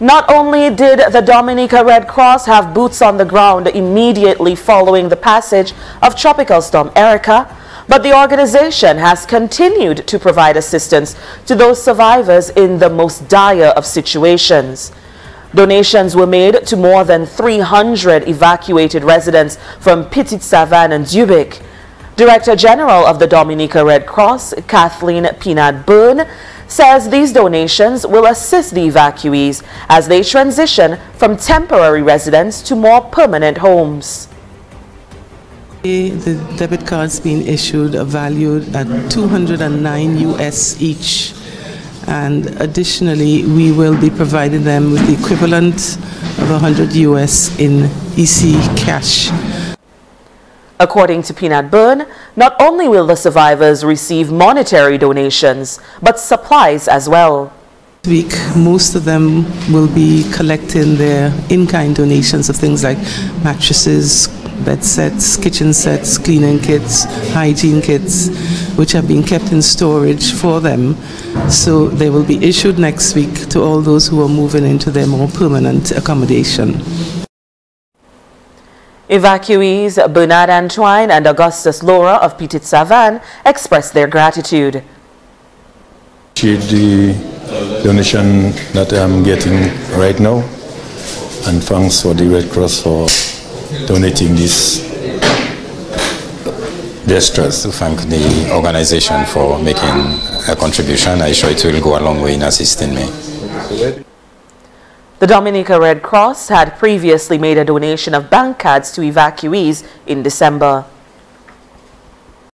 Not only did the Dominica Red Cross have boots on the ground immediately following the passage of Tropical Storm Erika, but the organization has continued to provide assistance to those survivors in the most dire of situations. Donations were made to more than 300 evacuated residents from Petite Savanne and Dubique. Director General of the Dominica Red Cross, Kathleen Pinard-Byrne, says these donations will assist the evacuees as they transition from temporary residence to more permanent homes. The debit cards being issued are valued at 209 US each. And additionally, we will be providing them with the equivalent of 100 US in EC cash. According to Pinard-Byrne, not only will the survivors receive monetary donations, but supplies as well. This week, most of them will be collecting their in-kind donations of things like mattresses, bed sets, kitchen sets, cleaning kits, hygiene kits, which have been kept in storage for them. So they will be issued next week to all those who are moving into their more permanent accommodation. Evacuees Bernard Antoine and Augustus Laura of Petite Savanne expressed their gratitude. The donation that I'm getting right now and thanks for the Red Cross for donating this gestures to thank the organization for making a contribution. I'm sure it will go a long way in assisting me. The Dominica Red Cross had previously made a donation of bank cards to evacuees in December.